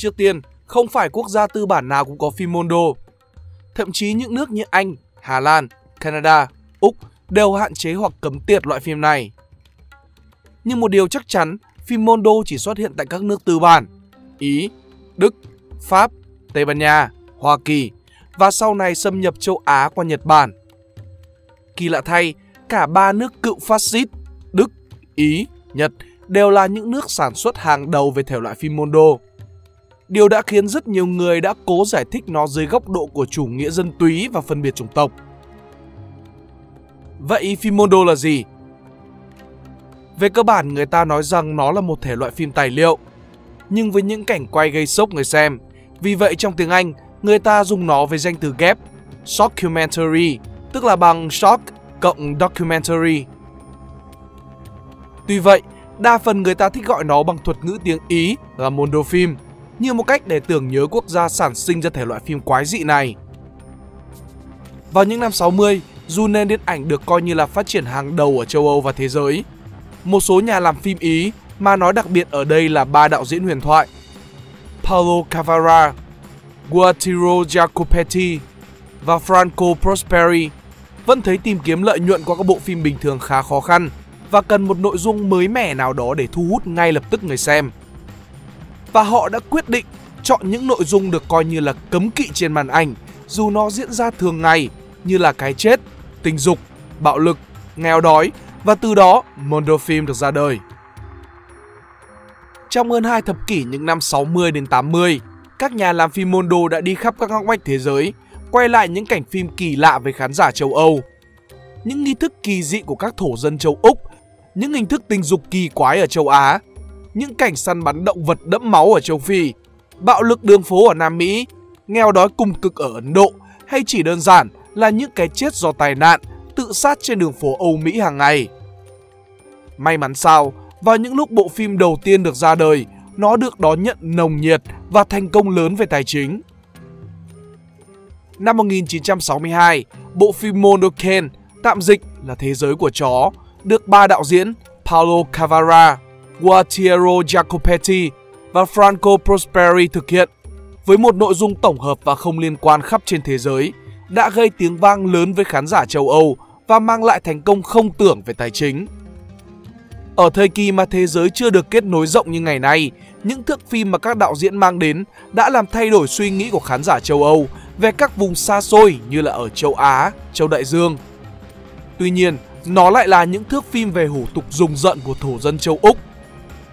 trước tiên, không phải quốc gia tư bản nào cũng có phim Mondo. Thậm chí những nước như Anh, Hà Lan, Canada, Úc đều hạn chế hoặc cấm tiệt loại phim này. Nhưng một điều chắc chắn, phim Mondo chỉ xuất hiện tại các nước tư bản Ý, Đức, Pháp, Tây Ban Nha, Hoa Kỳ và sau này xâm nhập châu Á qua Nhật Bản. Kỳ lạ thay, cả ba nước cựu phát xít Đức, Ý, Nhật đều là những nước sản xuất hàng đầu về thể loại phim Mondo. Điều đã khiến rất nhiều người đã cố giải thích nó dưới góc độ của chủ nghĩa dân túy và phân biệt chủng tộc. Vậy phim Mondo là gì? Về cơ bản người ta nói rằng nó là một thể loại phim tài liệu, nhưng với những cảnh quay gây sốc người xem. Vì vậy trong tiếng Anh, người ta dùng nó với danh từ ghép shockumentary, tức là bằng shock cộng documentary. Tuy vậy, đa phần người ta thích gọi nó bằng thuật ngữ tiếng Ý là Mondo film như một cách để tưởng nhớ quốc gia sản sinh ra thể loại phim quái dị này. Vào những năm 60, dù nền điện ảnh được coi như là phát triển hàng đầu ở châu Âu và thế giới, một số nhà làm phim Ý mà nói đặc biệt ở đây là ba đạo diễn huyền thoại Paolo Cavara, Guattiro Jacopetti và Franco Prosperi vẫn thấy tìm kiếm lợi nhuận qua các bộ phim bình thường khá khó khăn và cần một nội dung mới mẻ nào đó để thu hút ngay lập tức người xem. Và họ đã quyết định chọn những nội dung được coi như là cấm kỵ trên màn ảnh dù nó diễn ra thường ngày như là cái chết, tình dục, bạo lực, nghèo đói và từ đó Mondo Film được ra đời. Trong hơn hai thập kỷ những năm 60 đến 80, các nhà làm phim Mondo đã đi khắp các ngóc ngách thế giới, quay lại những cảnh phim kỳ lạ với khán giả châu Âu. Những nghi thức kỳ dị của các thổ dân châu Úc, những hình thức tình dục kỳ quái ở châu Á, những cảnh săn bắn động vật đẫm máu ở châu Phi, bạo lực đường phố ở Nam Mỹ, nghèo đói cùng cực ở Ấn Độ hay chỉ đơn giản là những cái chết do tai nạn, tự sát trên đường phố Âu Mỹ hàng ngày. May mắn sao, vào những lúc bộ phim đầu tiên được ra đời, nó được đón nhận nồng nhiệt và thành công lớn về tài chính. Năm 1962, bộ phim Monoken, tạm dịch là Thế giới của chó, được ba đạo diễn Paolo Cavara, Guattiero Jacopetti và Franco Prosperi thực hiện với một nội dung tổng hợp và không liên quan khắp trên thế giới đã gây tiếng vang lớn với khán giả châu Âu và mang lại thành công không tưởng về tài chính. Ở thời kỳ mà thế giới chưa được kết nối rộng như ngày nay, những thước phim mà các đạo diễn mang đến đã làm thay đổi suy nghĩ của khán giả châu Âu về các vùng xa xôi như là ở châu Á, châu Đại Dương. Tuy nhiên, nó lại là những thước phim về hủ tục rùng rợn của thổ dân châu Úc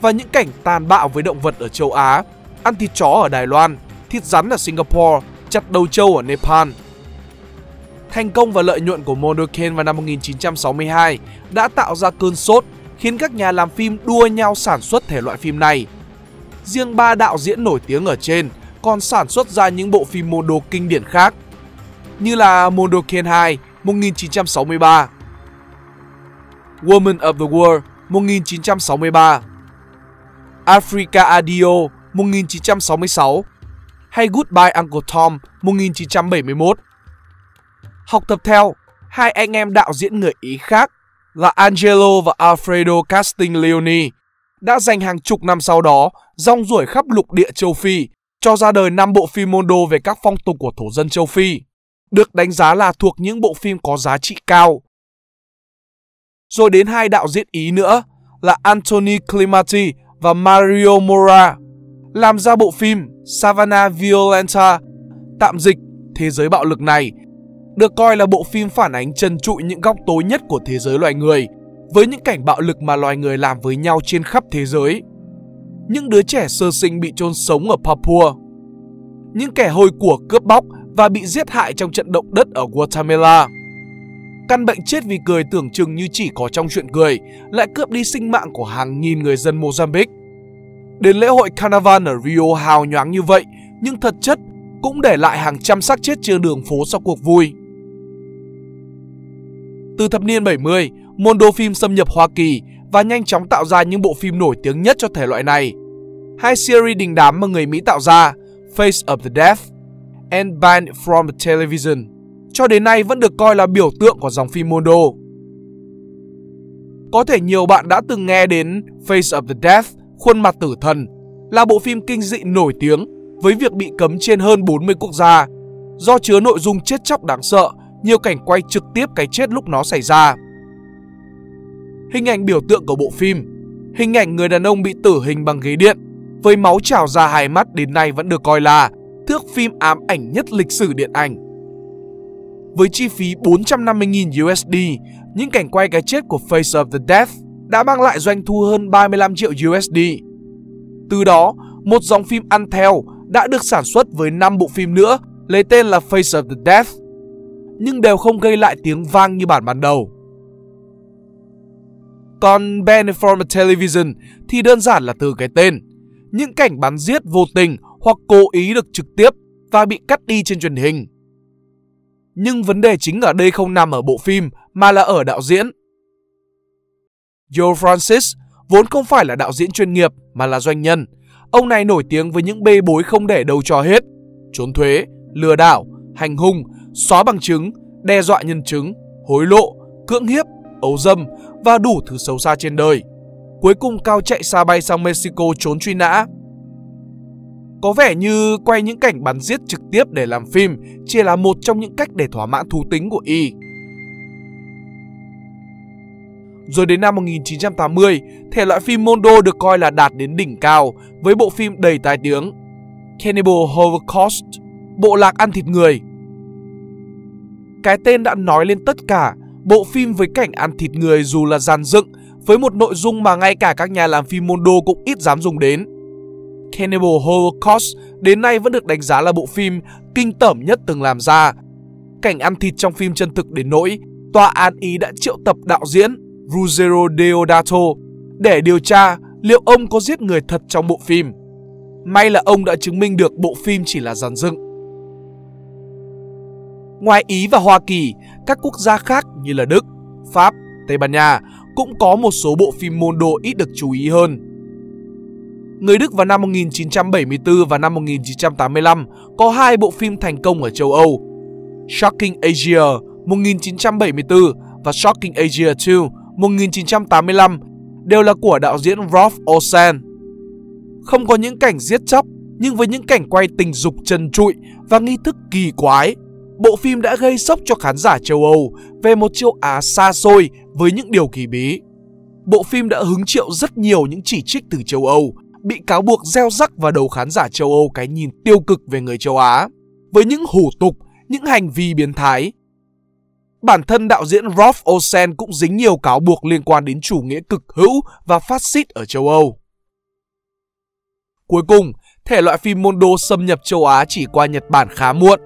và những cảnh tàn bạo với động vật ở châu Á, ăn thịt chó ở Đài Loan, thịt rắn ở Singapore, chặt đầu trâu ở Nepal. Thành công và lợi nhuận của Mondoken vào năm 1962 đã tạo ra cơn sốt khiến các nhà làm phim đua nhau sản xuất thể loại phim này. Riêng ba đạo diễn nổi tiếng ở trên còn sản xuất ra những bộ phim Mondo kinh điển khác như là Mondo 2 1963, Woman of the World 1963, Africa Adio 1966 hay Goodbye Uncle Tom 1971. Học tập theo, hai anh em đạo diễn người Ý khác là Angelo và Alfredo Castiglioni đã dành hàng chục năm sau đó rong ruổi khắp lục địa châu Phi cho ra đời năm bộ phim Mondo về các phong tục của thổ dân châu Phi, được đánh giá là thuộc những bộ phim có giá trị cao. Rồi đến hai đạo diễn Ý nữa là Anthony Climati và Mario Mora làm ra bộ phim Savannah Violenta, tạm dịch Thế giới bạo lực này được coi là bộ phim phản ánh trần trụi những góc tối nhất của thế giới loài người, với những cảnh bạo lực mà loài người làm với nhau trên khắp thế giới. Những đứa trẻ sơ sinh bị chôn sống ở Papua, những kẻ hồi của cướp bóc và bị giết hại trong trận động đất ở Guatemala. Căn bệnh chết vì cười tưởng chừng như chỉ có trong chuyện cười, lại cướp đi sinh mạng của hàng nghìn người dân Mozambique. Đến lễ hội Carnival ở Rio hào nhoáng như vậy, nhưng thật chất cũng để lại hàng trăm xác chết trên đường phố sau cuộc vui. Từ thập niên 70, Mondo phim xâm nhập Hoa Kỳ và nhanh chóng tạo ra những bộ phim nổi tiếng nhất cho thể loại này. Hai series đình đám mà người Mỹ tạo ra, Face of the Death and Banned from the Television, cho đến nay vẫn được coi là biểu tượng của dòng phim Mondo. Có thể nhiều bạn đã từng nghe đến Face of the Death, khuôn mặt tử thần, là bộ phim kinh dị nổi tiếng với việc bị cấm trên hơn 40 quốc gia do chứa nội dung chết chóc đáng sợ, nhiều cảnh quay trực tiếp cái chết lúc nó xảy ra. Hình ảnh biểu tượng của bộ phim Hình ảnh người đàn ông bị tử hình bằng ghế điện với máu trào ra hai mắt đến nay vẫn được coi là thước phim ám ảnh nhất lịch sử điện ảnh. Với chi phí 450.000 USD, những cảnh quay cái chết của Face of the Death đã mang lại doanh thu hơn 35 triệu USD. Từ đó, một dòng phim ăn theo đã được sản xuất với 5 bộ phim nữa lấy tên là Face of the Death, nhưng đều không gây lại tiếng vang như bản ban đầu. Còn Beneform Television thì đơn giản là từ cái tên. Những cảnh bắn giết vô tình hoặc cố ý được trực tiếp và bị cắt đi trên truyền hình. Nhưng vấn đề chính ở đây không nằm ở bộ phim mà là ở đạo diễn. Joe Francis vốn không phải là đạo diễn chuyên nghiệp mà là doanh nhân. Ông này nổi tiếng với những bê bối không để đâu cho hết, trốn thuế, lừa đảo, hành hung, xóa bằng chứng, đe dọa nhân chứng, hối lộ, cưỡng hiếp, ấu dâm và đủ thứ xấu xa trên đời. Cuối cùng Cao chạy xa bay sang Mexico trốn truy nã. Có vẻ như quay những cảnh bắn giết trực tiếp để làm phim chỉ là một trong những cách để thỏa mãn thú tính của y. Rồi đến năm 1980, thể loại phim Mondo được coi là đạt đến đỉnh cao với bộ phim đầy tai tiếng Cannibal Holocaust, bộ lạc ăn thịt người. Cái tên đã nói lên tất cả, bộ phim với cảnh ăn thịt người dù là dàn dựng với một nội dung mà ngay cả các nhà làm phim Mondo cũng ít dám dùng đến. Cannibal Holocaust đến nay vẫn được đánh giá là bộ phim kinh tởm nhất từng làm ra. Cảnh ăn thịt trong phim chân thực đến nỗi tòa án Ý đã triệu tập đạo diễn Ruggero Deodato để điều tra liệu ông có giết người thật trong bộ phim. May là ông đã chứng minh được bộ phim chỉ là dàn dựng. Ngoài Ý và Hoa Kỳ, các quốc gia khác như là Đức, Pháp, Tây Ban Nha cũng có một số bộ phim môn đồ ít được chú ý hơn. Người Đức vào năm 1974 và năm 1985 có hai bộ phim thành công ở châu Âu. Shocking Asia 1974 và Shocking Asia 2 1985 đều là của đạo diễn Rolf Olsen. Không có những cảnh giết chóc, nhưng với những cảnh quay tình dục trần trụi và nghi thức kỳ quái, bộ phim đã gây sốc cho khán giả châu Âu về một châu Á xa xôi với những điều kỳ bí. Bộ phim đã hứng chịu rất nhiều những chỉ trích từ châu Âu, bị cáo buộc gieo rắc vào đầu khán giả châu Âu cái nhìn tiêu cực về người châu Á, với những hủ tục, những hành vi biến thái Bản thân đạo diễn Rolf Olsen cũng dính nhiều cáo buộc liên quan đến chủ nghĩa cực hữu và phát xít ở châu Âu. Cuối cùng, thể loại phim Mondo xâm nhập châu Á chỉ qua Nhật Bản khá muộn,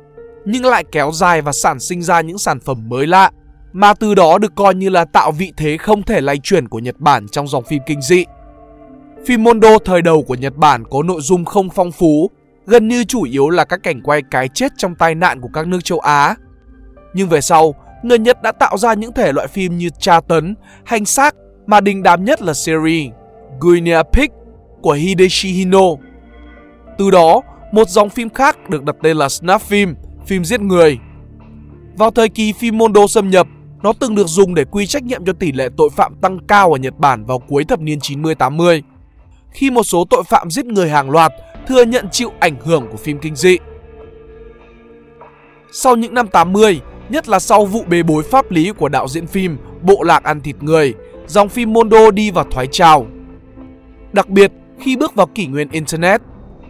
nhưng lại kéo dài và sản sinh ra những sản phẩm mới lạ, mà từ đó được coi như là tạo vị thế không thể lay chuyển của Nhật Bản trong dòng phim kinh dị. Phim Mondo thời đầu của Nhật Bản có nội dung không phong phú, gần như chủ yếu là các cảnh quay cái chết trong tai nạn của các nước châu Á. Nhưng về sau, người Nhật đã tạo ra những thể loại phim như tra tấn, hành xác mà đình đám nhất là series Guinea Pig của Hideshi Hino. Từ đó, một dòng phim khác được đặt tên là snuff film, phim giết người. Vào thời kỳ phim Mondo xâm nhập, nó từng được dùng để quy trách nhiệm cho tỷ lệ tội phạm tăng cao ở Nhật Bản vào cuối thập niên 90-80, khi một số tội phạm giết người hàng loạt thừa nhận chịu ảnh hưởng của phim kinh dị. Sau những năm 80, nhất là sau vụ bê bối pháp lý của đạo diễn phim Bộ lạc ăn thịt người, dòng phim Mondo đi vào thoái trào. Đặc biệt, khi bước vào kỷ nguyên Internet,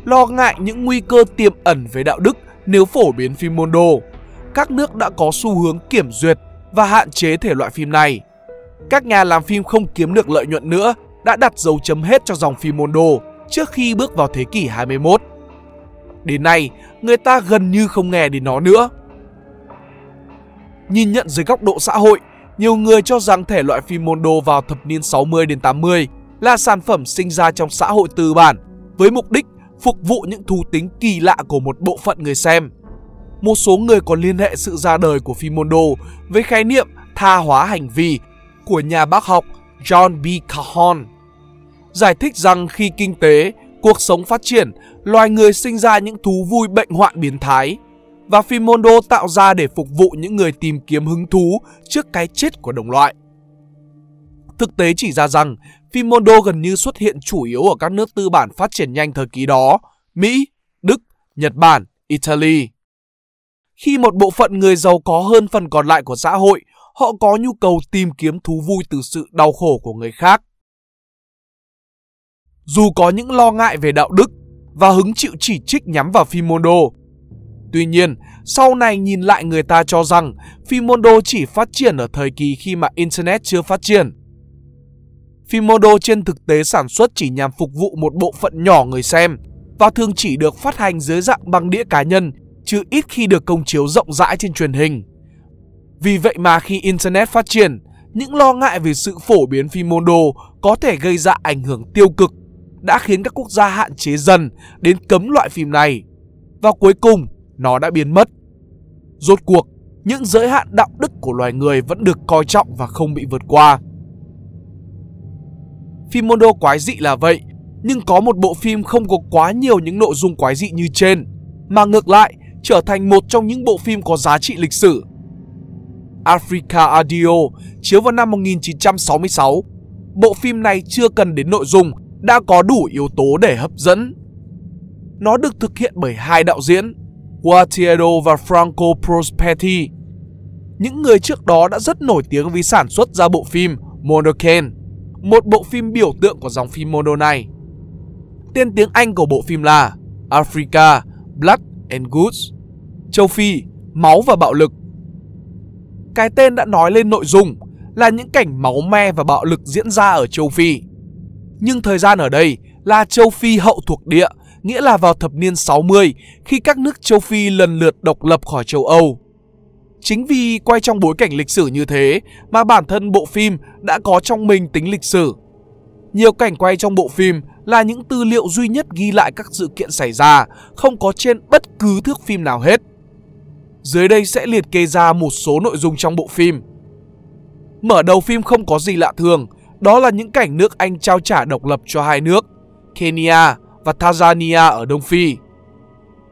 lo ngại những nguy cơ tiềm ẩn về đạo đức nếu phổ biến phim Mondo, các nước đã có xu hướng kiểm duyệt và hạn chế thể loại phim này. Các nhà làm phim không kiếm được lợi nhuận nữa đã đặt dấu chấm hết cho dòng phim Mondo trước khi bước vào thế kỷ 21. Đến nay, người ta gần như không nghe đến nó nữa. Nhìn nhận dưới góc độ xã hội, nhiều người cho rằng thể loại phim Mondo vào thập niên 60 đến 80 là sản phẩm sinh ra trong xã hội tư bản với mục đích phục vụ những thú tính kỳ lạ của một bộ phận người xem. Một số người còn liên hệ sự ra đời của phim Mondo với khái niệm tha hóa hành vi của nhà bác học John B. Calhoun. Giải thích rằng khi kinh tế, cuộc sống phát triển, loài người sinh ra những thú vui bệnh hoạn biến thái và phim Mondo tạo ra để phục vụ những người tìm kiếm hứng thú trước cái chết của đồng loại. Thực tế chỉ ra rằng phim Mondo gần như xuất hiện chủ yếu ở các nước tư bản phát triển nhanh thời kỳ đó, Mỹ, Đức, Nhật Bản, Italy. Khi một bộ phận người giàu có hơn phần còn lại của xã hội, họ có nhu cầu tìm kiếm thú vui từ sự đau khổ của người khác. Dù có những lo ngại về đạo đức và hứng chịu chỉ trích nhắm vào phim Mondo, Tuy nhiên, sau này nhìn lại người ta cho rằng phim Mondo chỉ phát triển ở thời kỳ khi mà Internet chưa phát triển. Phim Mondo trên thực tế sản xuất chỉ nhằm phục vụ một bộ phận nhỏ người xem và thường chỉ được phát hành dưới dạng băng đĩa cá nhân chứ ít khi được công chiếu rộng rãi trên truyền hình. Vì vậy mà khi Internet phát triển, những lo ngại về sự phổ biến phim Mondo có thể gây ra ảnh hưởng tiêu cực đã khiến các quốc gia hạn chế dần đến cấm loại phim này. Và cuối cùng, nó đã biến mất. Rốt cuộc, những giới hạn đạo đức của loài người vẫn được coi trọng và không bị vượt qua. Phim Mondo quái dị là vậy, nhưng có một bộ phim không có quá nhiều những nội dung quái dị như trên, mà ngược lại trở thành một trong những bộ phim có giá trị lịch sử. Africa Adio chiếu vào năm 1966. Bộ phim này chưa cần đến nội dung, đã có đủ yếu tố để hấp dẫn. Nó được thực hiện bởi hai đạo diễn, Guattiero và Franco Prospetti. Những người trước đó đã rất nổi tiếng vì sản xuất ra bộ phim Monocane, một bộ phim biểu tượng của dòng phim Mono này. Tên tiếng Anh của bộ phim là Africa, Blood and Goods, châu Phi, máu và bạo lực. Cái tên đã nói lên nội dung là những cảnh máu me và bạo lực diễn ra ở châu Phi. Nhưng thời gian ở đây là châu Phi hậu thuộc địa nghĩa là vào thập niên 60 khi các nước châu Phi lần lượt độc lập khỏi châu Âu. Chính vì quay trong bối cảnh lịch sử như thế mà bản thân bộ phim đã có trong mình tính lịch sử. Nhiều cảnh quay trong bộ phim là những tư liệu duy nhất ghi lại các sự kiện xảy ra, không có trên bất cứ thước phim nào hết. Dưới đây sẽ liệt kê ra một số nội dung trong bộ phim. Mở đầu phim không có gì lạ thường, đó là những cảnh nước Anh trao trả độc lập cho hai nước, Kenya và Tanzania ở Đông Phi.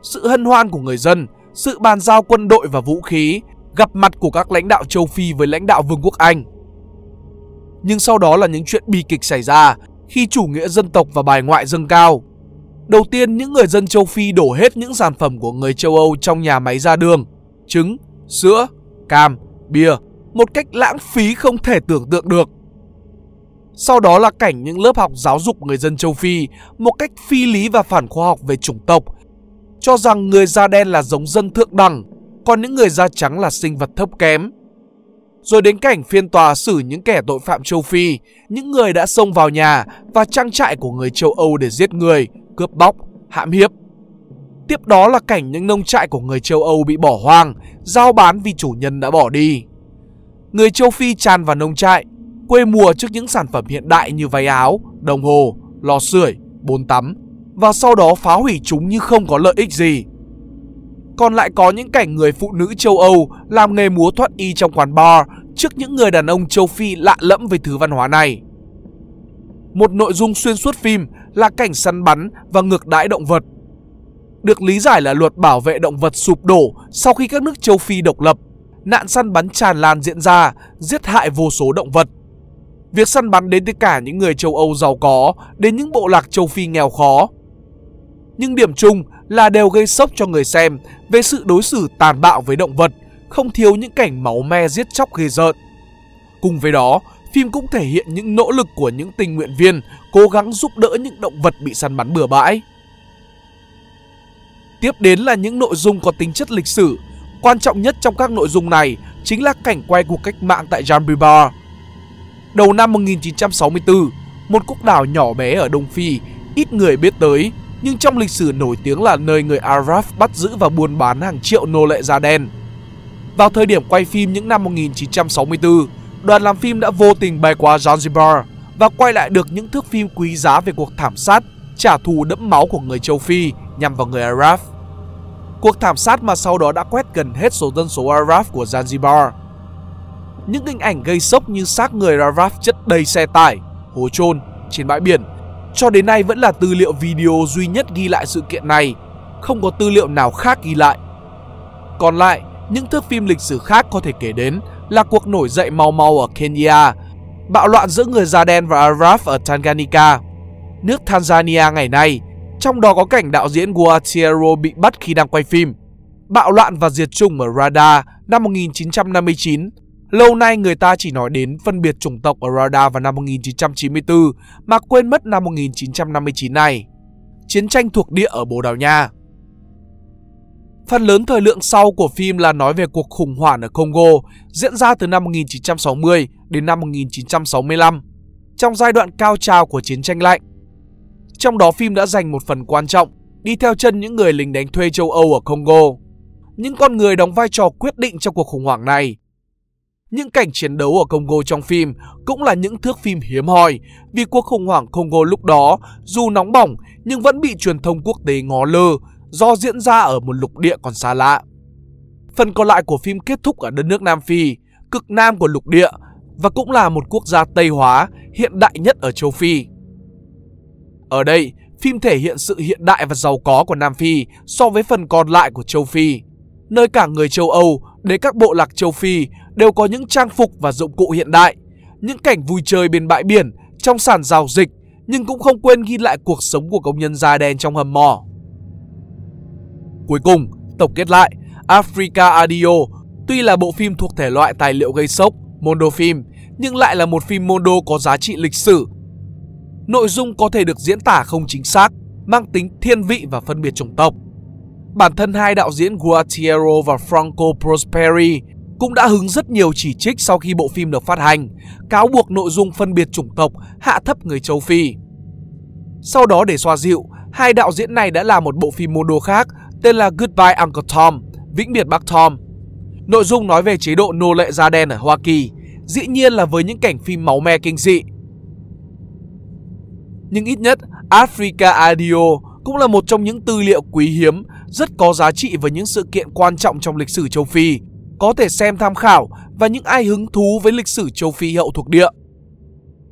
Sự hân hoan của người dân, sự bàn giao quân đội và vũ khí, gặp mặt của các lãnh đạo châu Phi với lãnh đạo Vương quốc Anh. Nhưng sau đó là những chuyện bi kịch xảy ra khi chủ nghĩa dân tộc và bài ngoại dâng cao. Đầu tiên, những người dân châu Phi đổ hết những sản phẩm của người châu Âu trong nhà máy ra đường, trứng, sữa, cam, bia, một cách lãng phí không thể tưởng tượng được. Sau đó là cảnh những lớp học giáo dục người dân châu Phi một cách phi lý và phản khoa học về chủng tộc, cho rằng người da đen là giống dân thượng đẳng, còn những người da trắng là sinh vật thấp kém. Rồi đến cảnh phiên tòa xử những kẻ tội phạm châu Phi, những người đã xông vào nhà và trang trại của người châu Âu để giết người, cướp bóc, hãm hiếp. Tiếp đó là cảnh những nông trại của người châu Âu bị bỏ hoang, giao bán vì chủ nhân đã bỏ đi. Người châu Phi tràn vào nông trại, quê mùa trước những sản phẩm hiện đại như váy áo, đồng hồ, lò sưởi, bồn tắm và sau đó phá hủy chúng như không có lợi ích gì. Còn lại có những cảnh người phụ nữ châu Âu làm nghề múa thoát y trong quán bar trước những người đàn ông châu Phi lạ lẫm về thứ văn hóa này. Một nội dung xuyên suốt phim là cảnh săn bắn và ngược đãi động vật. Được lý giải là luật bảo vệ động vật sụp đổ sau khi các nước châu Phi độc lập. Nạn săn bắn tràn lan diễn ra, giết hại vô số động vật Việc săn bắn đến từ cả những người châu Âu giàu có đến những bộ lạc châu Phi nghèo khó. Nhưng điểm chung là đều gây sốc cho người xem về sự đối xử tàn bạo với động vật, không thiếu những cảnh máu me giết chóc ghê rợn. Cùng với đó, phim cũng thể hiện những nỗ lực của những tình nguyện viên cố gắng giúp đỡ những động vật bị săn bắn bừa bãi. Tiếp đến là những nội dung có tính chất lịch sử. Quan trọng nhất trong các nội dung này chính là cảnh quay cuộc cách mạng tại Zanzibar Đầu năm 1964, một quốc đảo nhỏ bé ở Đông Phi, ít người biết tới, nhưng trong lịch sử nổi tiếng là nơi người Arab bắt giữ và buôn bán hàng triệu nô lệ da đen. Vào thời điểm quay phim những năm 1964, đoàn làm phim đã vô tình bay qua Zanzibar và quay lại được những thước phim quý giá về cuộc thảm sát, trả thù đẫm máu của người châu Phi nhằm vào người Arab. Cuộc thảm sát mà sau đó đã quét gần hết số dân số Arab của Zanzibar những hình ảnh gây sốc như xác người Raraf chất đầy xe tải, hố trôn trên bãi biển cho đến nay vẫn là tư liệu video duy nhất ghi lại sự kiện này, không có tư liệu nào khác ghi lại. Còn lại, những thước phim lịch sử khác có thể kể đến là cuộc nổi dậy mau mau ở Kenya, bạo loạn giữa người da đen và Arab ở Tanganyika, nước Tanzania ngày nay, trong đó có cảnh đạo diễn Guatiero bị bắt khi đang quay phim, bạo loạn và diệt chủng ở Rada năm 1959. Lâu nay người ta chỉ nói đến phân biệt chủng tộc ở Rada vào năm 1994 mà quên mất năm 1959 này. Chiến tranh thuộc địa ở Bồ Đào Nha Phần lớn thời lượng sau của phim là nói về cuộc khủng hoảng ở Congo diễn ra từ năm 1960 đến năm 1965, trong giai đoạn cao trào của chiến tranh lạnh. Trong đó phim đã dành một phần quan trọng đi theo chân những người lính đánh thuê châu Âu ở Congo. Những con người đóng vai trò quyết định trong cuộc khủng hoảng này. Những cảnh chiến đấu ở Congo trong phim cũng là những thước phim hiếm hoi vì cuộc khủng hoảng Congo lúc đó dù nóng bỏng nhưng vẫn bị truyền thông quốc tế ngó lơ do diễn ra ở một lục địa còn xa lạ. Phần còn lại của phim kết thúc ở đất nước Nam Phi, cực nam của lục địa và cũng là một quốc gia Tây hóa hiện đại nhất ở châu Phi. Ở đây, phim thể hiện sự hiện đại và giàu có của Nam Phi so với phần còn lại của châu Phi, nơi cả người châu Âu đến các bộ lạc châu Phi đều có những trang phục và dụng cụ hiện đại, những cảnh vui chơi bên bãi biển, trong sàn giao dịch, nhưng cũng không quên ghi lại cuộc sống của công nhân da đen trong hầm mỏ. Cuối cùng, tổng kết lại, Africa Adio tuy là bộ phim thuộc thể loại tài liệu gây sốc, Mondo phim, nhưng lại là một phim Mondo có giá trị lịch sử. Nội dung có thể được diễn tả không chính xác, mang tính thiên vị và phân biệt chủng tộc. Bản thân hai đạo diễn Guatiero và Franco Prosperi cũng đã hứng rất nhiều chỉ trích sau khi bộ phim được phát hành, cáo buộc nội dung phân biệt chủng tộc, hạ thấp người châu Phi. Sau đó để xoa dịu, hai đạo diễn này đã làm một bộ phim mô đồ khác tên là Goodbye Uncle Tom, vĩnh biệt bác Tom. Nội dung nói về chế độ nô lệ da đen ở Hoa Kỳ, dĩ nhiên là với những cảnh phim máu me kinh dị. Nhưng ít nhất, Africa Audio cũng là một trong những tư liệu quý hiếm, rất có giá trị với những sự kiện quan trọng trong lịch sử châu Phi, có thể xem tham khảo và những ai hứng thú với lịch sử châu Phi hậu thuộc địa.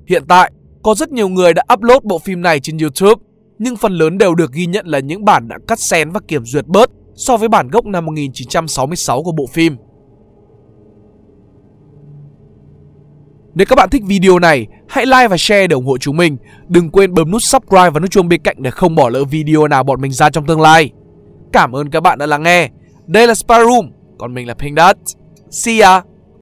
Hiện tại, có rất nhiều người đã upload bộ phim này trên YouTube nhưng phần lớn đều được ghi nhận là những bản đã cắt xén và kiểm duyệt bớt so với bản gốc năm 1966 của bộ phim. Nếu các bạn thích video này, hãy like và share để ủng hộ chúng mình. Đừng quên bấm nút subscribe và nút chuông bên cạnh để không bỏ lỡ video nào bọn mình ra trong tương lai. Cảm ơn các bạn đã lắng nghe. Đây là Spy Room, còn mình là Pink Dot. See ya!